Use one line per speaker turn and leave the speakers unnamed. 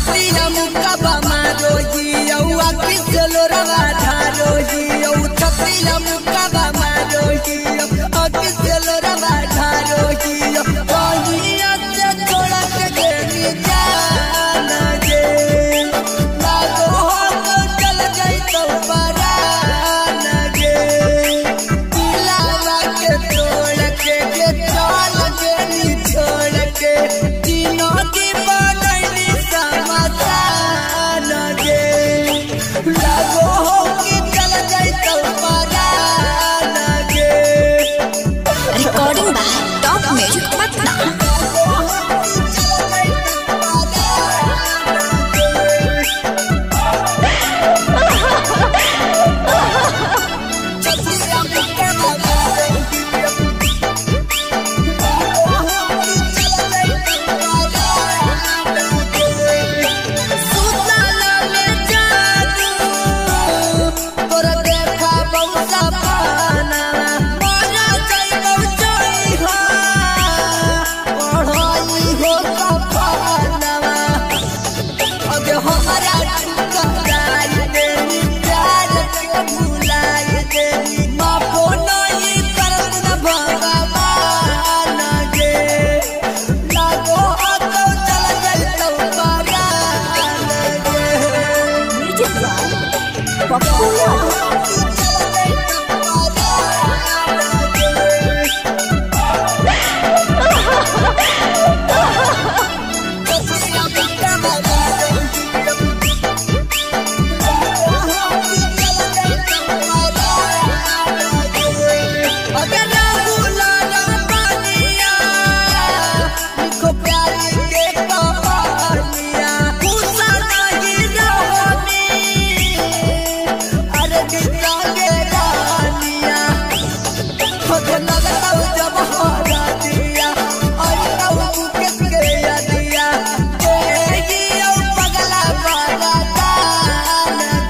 Satya Thank you. la la